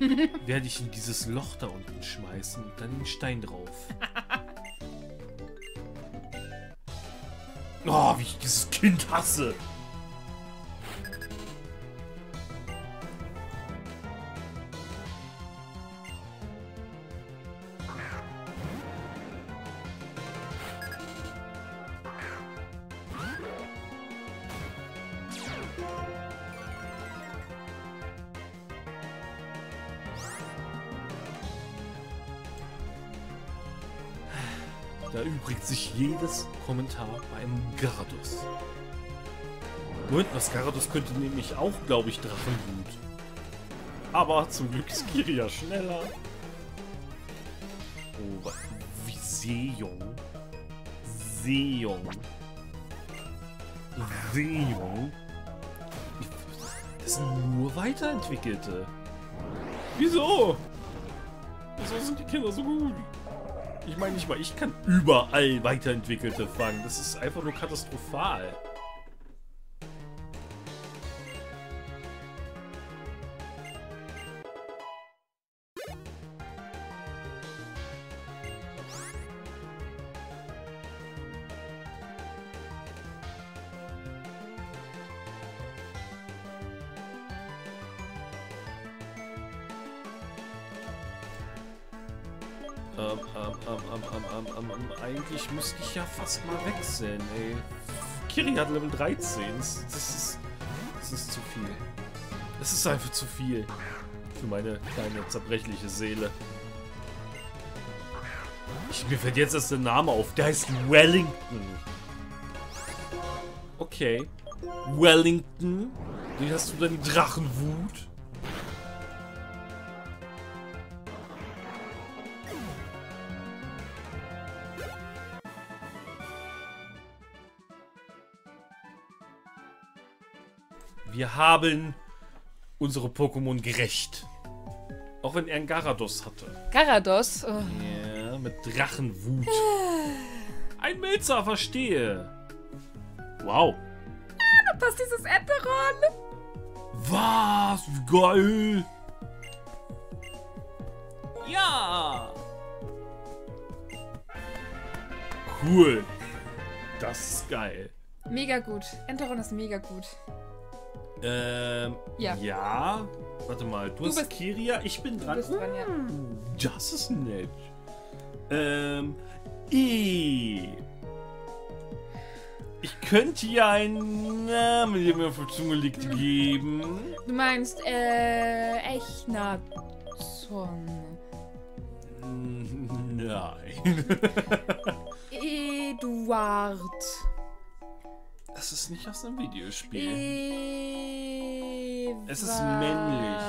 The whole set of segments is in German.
werde ich in dieses Loch da unten schmeißen und dann den Stein drauf. Oh, wie ich dieses Kind hasse. Da erübrigt sich jedes Kommentar bei einem Gyarados. Moment, was Gyarados könnte nämlich auch, glaube ich, Drachenwut. Aber zum Glück ist Kiria schneller. Oh, wa- wie Seejung. Seejung. Seejung. Das sind nur Weiterentwickelte. Wieso? Wieso sind die Kinder so gut? Ich meine nicht mal, ich kann überall Weiterentwickelte fangen. Das ist einfach nur katastrophal. Müsste ich ja fast mal wechseln, ey. Kiri hat Level 13. Das, das ist. Das ist zu viel. Es ist einfach zu viel. Für meine kleine zerbrechliche Seele. Ich, mir fällt jetzt erst der Name auf. Der heißt Wellington. Okay. Wellington. Wie hast du denn Drachenwut? Wir haben unsere Pokémon gerecht. Auch wenn er einen Garados hatte. Garados. Oh. Ja, mit Drachenwut. Ein Milzer, verstehe. Wow. Da passt dieses Enteron. Was? Wie geil. Ja. Cool. Das ist geil. Mega gut. Enteron ist mega gut. Ähm, Ja. ja. Warte mal, du, Du hast bist- Kiria, ich bin Du dran. bist dran, ja. Das ist nett. Ähm, E. Ich könnte ja einen Namen, der mir auf die Zunge liegt, geben. Du meinst, äh, Echnaton. Nein. Eduard. Das ist nicht aus einem Videospiel. E Es ist männlich.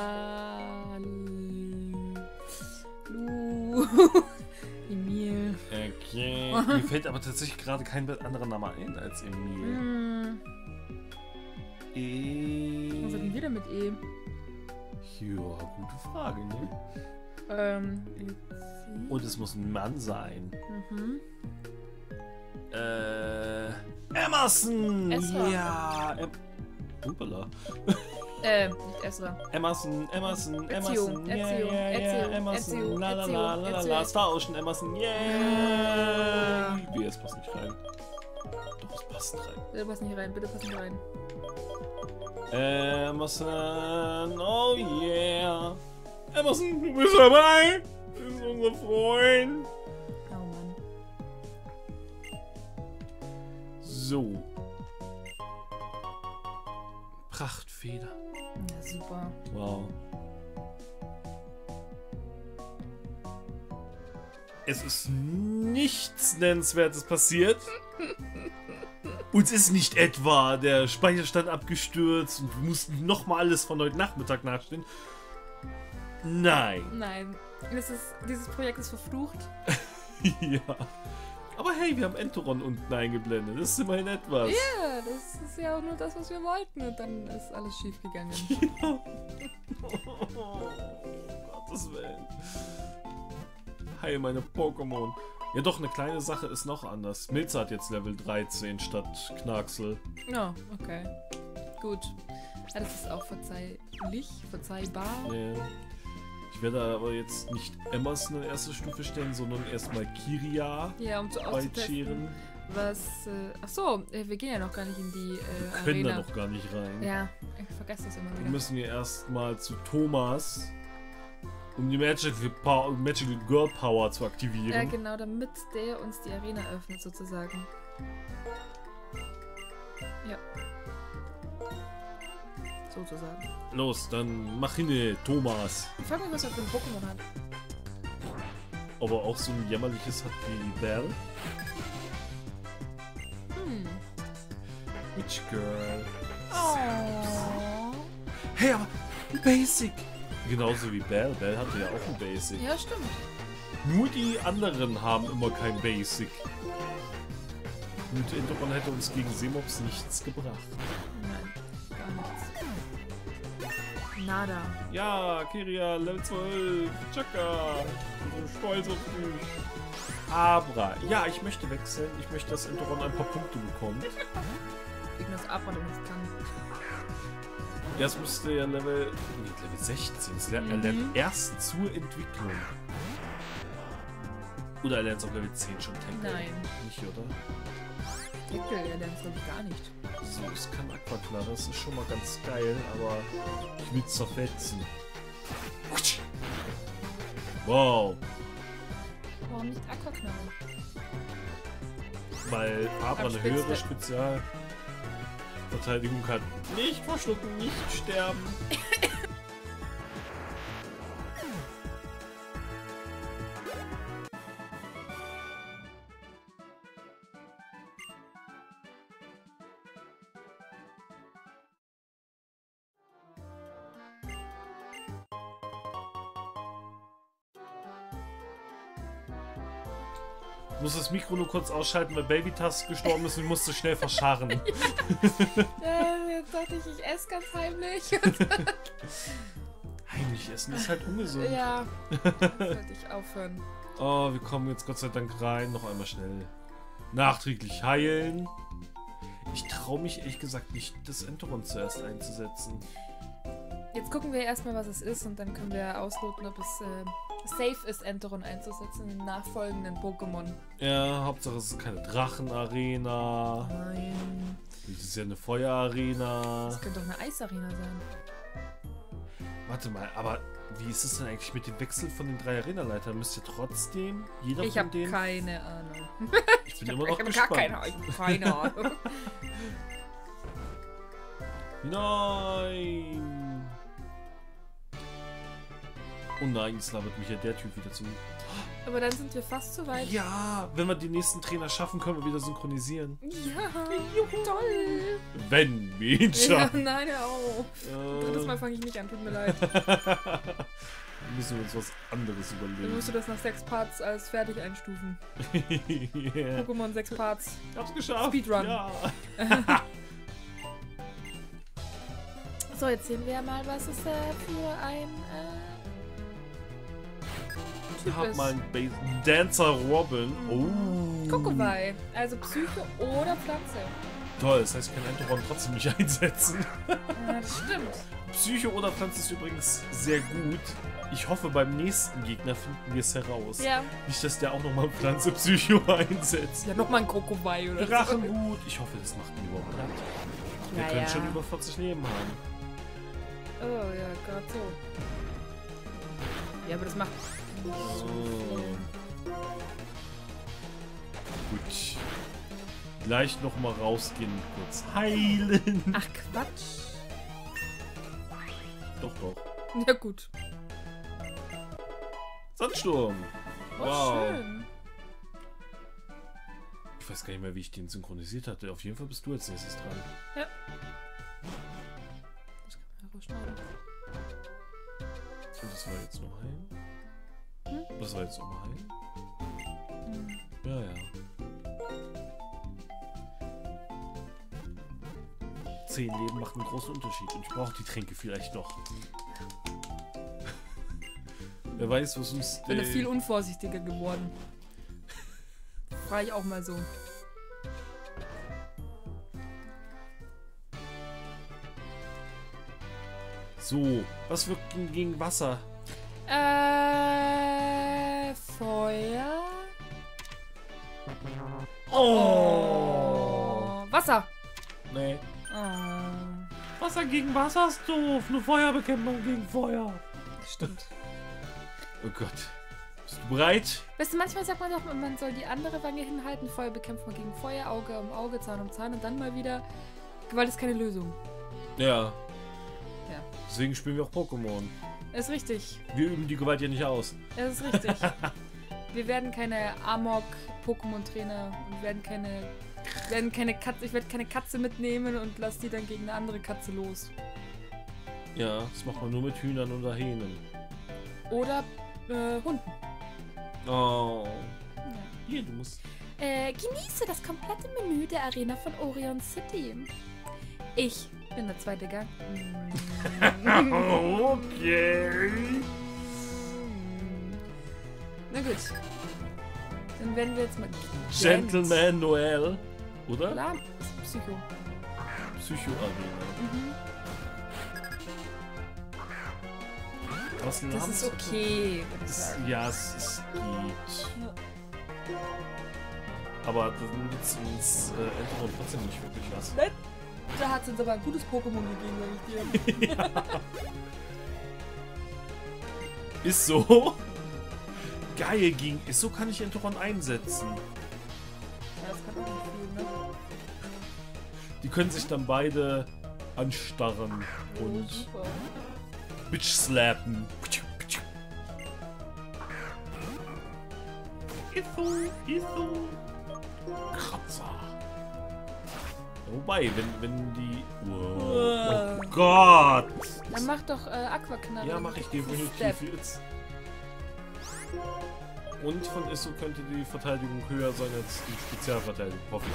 Lu. Emil. Okay. Mir fällt aber tatsächlich gerade kein anderer Name ein als Emil. Hm. E. Was hatten wir denn mit E? Ja, gute Frage, ne? Ähm. Und es muss ein Mann sein. Mhm. Äh. Emerson! Ezra. Ja! Em Upala. Äh, nicht Ezra. Emerson, Emerson, Emerson, Erziehung, yeah, yeah, yeah, Erziehung, Emerson, Erziehung, la la la la la la, Erziehung. Star Ocean, Emerson, yeah! Nee, es passt nicht rein. Doch, es passt rein. Bitte pass nicht rein, bitte pass nicht rein. Emerson, oh yeah! Emerson, du bist dabei! Du bist unser Freund! So. Prachtfeder. Ja, super. Wow. Es ist nichts Nennenswertes passiert. Uns ist nicht etwa der Speicherstand abgestürzt und wir mussten nochmal alles von heute Nachmittag nachstellen. Nein. Nein. Ist, dieses Projekt ist verflucht. ja. Aber hey, wir haben Entoron unten eingeblendet. Das ist immerhin etwas. Ja, das ist ja auch nur das, was wir wollten. Und dann ist alles schief gegangen. Ja. Oh, Gottes Willen. Heil meine Pokémon. Ja doch, eine kleine Sache ist noch anders. Milzer hat jetzt Level 13 statt Knacksel. Ja, okay. Gut. Ja, das ist auch verzeihlich, verzeihbar. Ja. Ich werde aber jetzt nicht Emerson in erste Stufe stellen, sondern erstmal Kiria Ja, um zu bei Cheren. was... Äh, ach so, äh, wir gehen ja noch gar nicht in die äh, Wir können da Arena. noch gar nicht rein. Ja, ich vergesse das immer wieder. müssen wir erstmal zu Thomas, um die Magical, Power, Magical Girl Power zu aktivieren. Ja, genau, damit der uns die Arena öffnet, sozusagen. Ja. Sozusagen. Los, dann mach hin, Thomas. Ich frage mich, was er für ein Pokémon hat. Ob er auch so ein jämmerliches hat wie Belle. Hm. Witch Girl. Oh. Hey, aber ein Basic. Genauso wie Belle. Belle hatte ja auch ein Basic. Ja, stimmt. Nur die anderen haben immer kein Basic. Und Enderon hätte uns gegen Seemops nichts gebracht. Nada. Ja, Kiria, Level 12. Chaka. Ich bin so stolz auf dich. Abra. Ja, ich möchte wechseln. Ich möchte, dass Enderon ein paar Punkte bekommt. Gegen das Abra, der nichts kann. Das müsste ja Level, nee, Level 16. Das lernt, Er Mhm. lernt erst zur Entwicklung. Oder er lernt es auf Level 10 schon Tackle. Nein. Nicht, oder? Tackle, der lernt glaube ich gar nicht. So, es kann Aquaknarre. Das ist schon mal ganz geil, aber ich will zerfetzen. Wow. Warum nicht Aquaknarre? Weil Abra eine höhere Spezialverteidigung hat. Nicht verschlucken, nicht sterben. muss das Mikro nur kurz ausschalten, weil Babytask gestorben ist und ich musste schnell verscharren. Äh, jetzt dachte ich, ich esse ganz heimlich. Heimlich essen ist halt ungesund. ja, sollte ich aufhören. Oh, wir kommen jetzt Gott sei Dank rein. Noch einmal schnell nachträglich heilen. Ich traue mich ehrlich gesagt nicht, das Enteron zuerst einzusetzen. Jetzt gucken wir erstmal, was es ist und dann können wir ausloten, ob es äh, safe ist, Enteron einzusetzen in den nachfolgenden Pokémon. Ja, Hauptsache es ist keine Drachenarena. Nein. Das ist ja eine Feuerarena. Das könnte doch eine Eisarena sein. Warte mal, aber wie ist es denn eigentlich mit dem Wechsel von den drei Arenaleitern? Müsst ihr trotzdem jeder Ich von habe denen... keine Ahnung. ich bin immer noch ich gespannt. habe gar keine Ahnung. Keine Ahnung. Nein! Oh nein, jetzt labert mich ja der Typ wieder zu. Aber dann sind wir fast so weit. Ja, wenn wir die nächsten Trainer schaffen, können wir wieder synchronisieren. Ja, toll. Wenn wir ihn Ja, schaffen. nein, hör auf. Äh, Drittes Mal fange ich nicht an, tut mir leid. müssen wir uns was anderes Dann überlegen. musst du das nach sechs Parts als fertig einstufen. yeah. Pokémon sechs Parts. Ich hab's geschafft. Speedrun. Ja. So, jetzt sehen wir mal, was es äh, für ein äh, Ich hab mal einen Bas Dancer Robin. Oh. Kokowai. Also Psyche oder Pflanze. Toll, das heißt, ich kann Enteron trotzdem nicht einsetzen. Ja, das stimmt. Psyche oder Pflanze ist übrigens sehr gut. Ich hoffe, beim nächsten Gegner finden wir es heraus. Ja. Nicht, dass der auch nochmal Pflanze Psycho einsetzt. Ja, nochmal ein Kokowai oder so. Drachenhut. Ich hoffe, das macht ihn überhaupt platt. Der Ja, könnte ja. schon über 40 Leben haben. Oh ja, gerade so. Ja, aber das macht. Oh. Gut. Gleich nochmal rausgehen, kurz heilen. Ach Quatsch. Doch, doch. Ja gut. Sandsturm. Oh, Wow. schön. Ich weiß gar nicht mehr, wie ich den synchronisiert hatte. Auf jeden Fall bist du als nächstes dran. Das kann man rausschneiden. Und das war jetzt noch heilen. Das war jetzt nochmal heilen. Hm. Ja, ja. Zehn Leben macht einen großen Unterschied. Und ich brauche die Tränke vielleicht noch. Wer weiß, was uns... Bin äh, viel unvorsichtiger geworden. Frage ich auch mal so. so, was wirkt gegen, gegen Wasser? Äh, Oh. Wasser. Nee. Oh. Wasser gegen Wasser ist doof. Nur Feuerbekämpfung gegen Feuer. Stimmt. Oh Gott. Bist du bereit? Weißt du, manchmal sagt man doch, man soll die andere Wange hinhalten, Feuer bekämpft man gegen Feuer, Auge um Auge, Zahn um Zahn und dann mal wieder. Gewalt ist keine Lösung. Ja. Ja. Deswegen spielen wir auch Pokémon. Ist richtig. Wir üben die Gewalt ja nicht aus. Es ist richtig. wir werden keine Amok-Pokémon-Trainer und werden keine. Werden keine Katze, ich werde keine Katze mitnehmen und lass die dann gegen eine andere Katze los. Ja, das macht man nur mit Hühnern oder Hähnen. Oder äh, Hunden. Oh. Ja. Hier, du musst. Äh, genieße das komplette Menü der Arena von Orion City. Ich bin der zweite Gang. okay. Na gut. Dann werden wir jetzt mal. Gentleman Noel. Oder? Ist Psycho. Psycho-Arena. Mhm. Was Das ist okay, würde ich Das, sagen. ja, es, geht. Aber das nützt uns äh, Enteron trotzdem nicht wirklich was. Da hat es uns aber ein gutes Pokémon gegeben, sag ich dir. Ist so. Geil, gegen Isso kann ich Enteron einsetzen. Ja, das kann auch nicht viel, ne? Die können sich dann beide anstarren Oh, und super. Bitch slappen. Isso, Isso. Kratzer. Wobei, wenn, wenn die... Wow. Oh Gott! Dann mach doch äh, Aquaknarre. Ja, mache ich definitiv jetzt. Und von Isso könnte die Verteidigung höher sein als die Spezialverteidigung, hoffe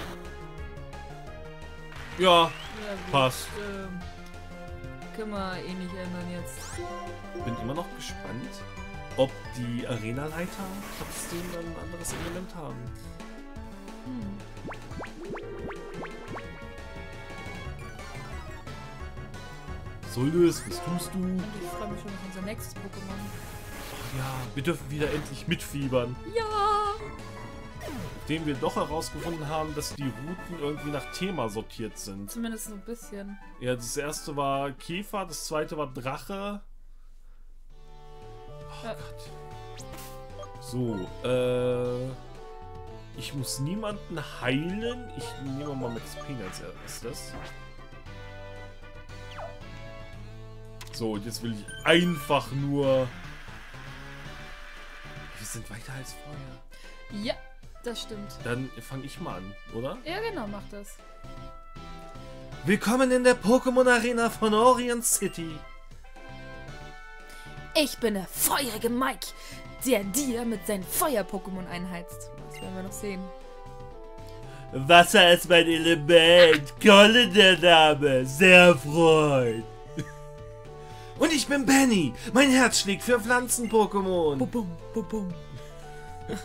ich. Ja, Ja, gut, passt. Ähm, können wir eh nicht ändern jetzt. bin immer noch gespannt, ob die Arenaleiter trotzdem dann ein anderes Element haben. Hm. Soll das? Was tust du? Und ich freue mich schon auf unser nächstes Pokémon. Ja, wir dürfen wieder endlich mitfiebern. Ja! Nachdem wir doch herausgefunden haben, dass die Routen irgendwie nach Thema sortiert sind. Zumindest so ein bisschen. Ja, das erste war Käfer, das zweite war Drache. Oh Ja. Gott. So, äh. Ich muss niemanden heilen. Ich nehme mal Max Payne als erstes. So, und jetzt will ich einfach nur. Sind weiter als vorher. Ja, das stimmt. Dann fange ich mal an, oder? Ja, genau, mach das. Willkommen in der Pokémon Arena von Orient City. Ich bin der feurige Mike, der dir mit seinen Feuer-Pokémon einheizt. Das werden wir noch sehen. Wasser ist mein Element. Colin der Name. Sehr freut. Und ich bin Benny. Mein Herz schlägt für Pflanzen-Pokémon. Bum, bum, bum.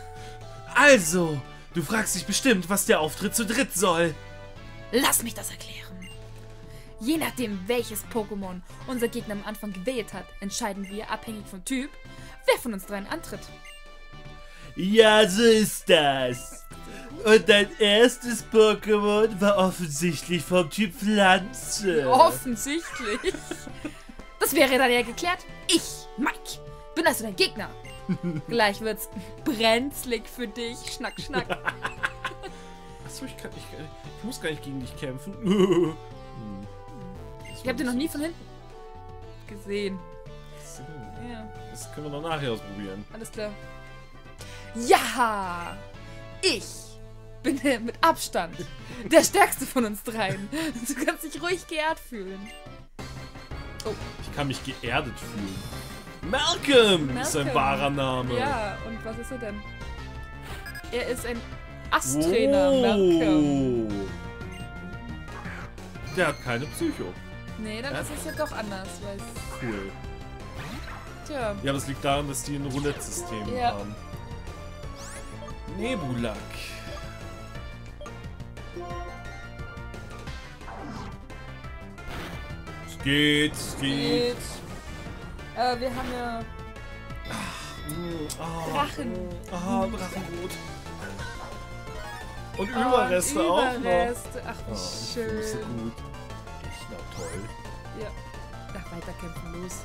Also, du fragst dich bestimmt, was der Auftritt zu dritt soll. Lass mich das erklären. Je nachdem, welches Pokémon unser Gegner am Anfang gewählt hat, entscheiden wir, abhängig vom Typ, wer von uns dreien antritt. Ja, so ist das. Und dein erstes Pokémon war offensichtlich vom Typ Pflanze. Offensichtlich. Das wäre dann ja geklärt. Ich, Mike, bin also dein Gegner. Gleich wird's brenzlig für dich. Schnack, schnack. Achso, ich, kann, ich, ich muss gar nicht gegen dich kämpfen. Hm. Ich hab den noch nie von hinten gesehen. So, Ja, Das können wir noch nachher ausprobieren. alles klar. Ja! Ich bin mit Abstand der stärkste von uns dreien. Du kannst dich ruhig geehrt fühlen. Ich kann mich geerdet fühlen. Malcolm, ist sein Malcolm. wahrer Name. Ja, und was ist er denn? Er ist ein Asttrainer, Malcolm. Oh. Der hat keine Psycho. Nee, dann Ja. ist es ja doch anders, weil Cool. Tja. Ja, das liegt daran, dass die ein Roulette-System Ja. haben. Nebulak. Es geht, es geht. Geht. Äh, wir haben ja Mm, ah, Drachen. Ah, Drachenbrot. Und Oh, Überreste auch noch. Überreste. Ach, Oh, wie ich finde das so schön. gut. Echt, na toll. Ja. Ach, weiterkämpfen, los.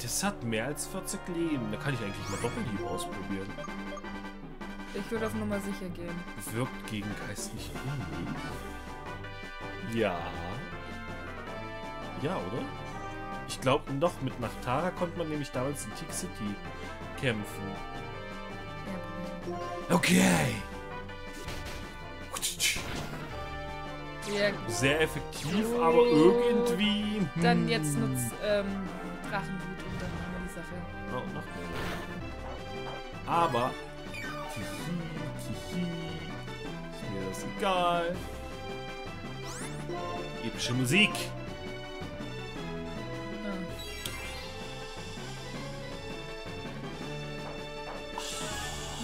Das hat mehr als 40 Leben. Da kann ich eigentlich mal Doppelhieb ausprobieren. Ich würde auf Nummer sicher gehen. Wirkt gegen geistliche Unruhe. Ja. Ja, oder? Ich glaube noch, mit Nachtara konnte man nämlich damals in Tick City kämpfen. Okay. Sehr effektiv, aber irgendwie... hm. dann jetzt nutzt ähm, Drachenblut und dann haben wir die Sache. Oh, noch mehr. Aber... Ist mir das egal. Epische Musik.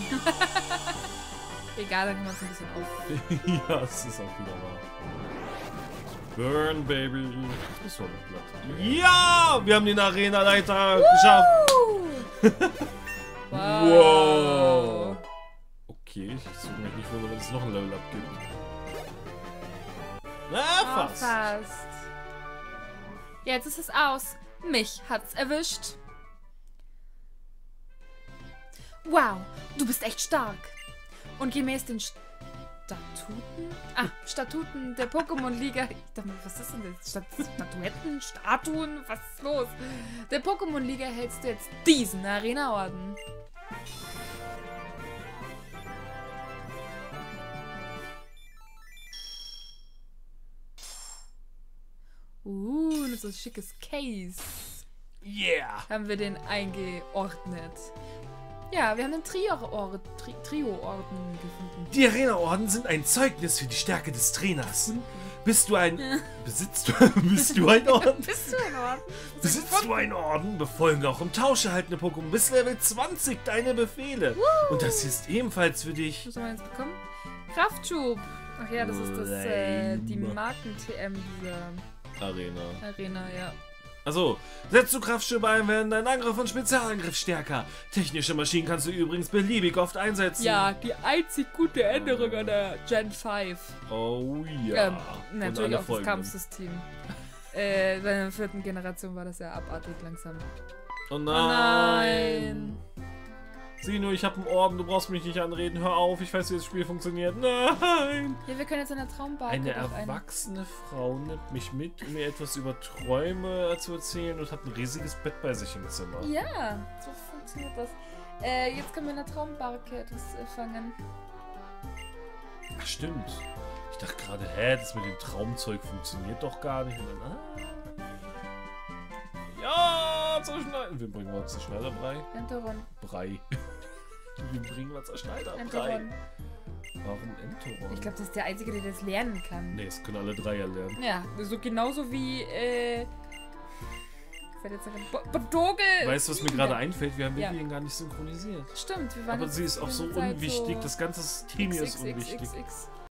Egal, dann können wir uns ein bisschen auf. ja, es ist auch wieder wahr. Burn, Baby. Das war doch glatt. Ja! Wir haben den Arena-Leiter geschafft. wow. Wow. Okay, ich suche mich nicht wundern, wenn es noch ein Level-Up gibt. Na, Oh, fast. fast. Jetzt ist es aus. Mich hat's erwischt. Wow, du bist echt stark. Und gemäß den Statuten? Ah, Statuten der Pokémon-Liga. Ich dachte, Was ist denn das? Stat Statuetten? Statuen? Was ist los? Der Pokémon-Liga hältst du jetzt diesen Arena-Orden. Das ist ein schickes Case. Yeah. Haben wir den eingeordnet. Ja, wir haben den Trio-Orden Tri Trio gefunden. Die Arena-Orden sind ein Zeugnis für die Stärke des Trainers. Bist du ein... Besitzt du... Bist du ein Orden? Bist du in Ordnung? Besitzt du einen Orden, befolgen auch im Tausch erhaltene Pokémon bis Level 20 deine Befehle. Und das hier ist ebenfalls für dich. Was haben wir jetzt bekommen? Kraftschub. Ach ja, das ist das, äh, die. Marken-TM dieser Arena. Arena, ja. Also, setzt du Kraftschübe ein, werden dein Angriff und Spezialangriff stärker. Technische Maschinen kannst du übrigens beliebig oft einsetzen. Ja, die einzig gute Änderung an der Gen 5. Oh ja. Ähm, natürlich auch das. Kampfsystem. äh, bei der vierten Generation war das ja abartig langsam. Oh Oh nein. Sieh nur, ich habe einen Orden, du brauchst mich nicht anreden. Hör auf, ich weiß, wie das Spiel funktioniert. Nein. Ja, wir können jetzt in der Traumbarke Eine erwachsene Frau nimmt mich mit, um mir etwas über Träume zu erzählen und hat ein riesiges Bett bei sich im Zimmer. Ja, so funktioniert das. Äh, jetzt können wir in der Traumbarke etwas äh, fangen. Ach, stimmt. Ich dachte gerade, hä, das mit dem Traumzeug funktioniert doch gar nicht. Und dann, ah. Ja, zerschneiden. Wir bringen wir Zerschneiderbrei. Enteron. Brei. Wir bringen wir Zerschneiderbrei. Enteron. Warum Enteron? Ich glaube, das ist der Einzige, der das lernen kann. Nee, das können alle drei ja lernen. Ja, so genauso wie, äh. Bodogel! Weißt du, was mir gerade einfällt? Wir haben Ja. Vivian gar nicht synchronisiert. Stimmt, wir waren Aber sie ist auch so unwichtig. so Das ganze System hier ist unwichtig.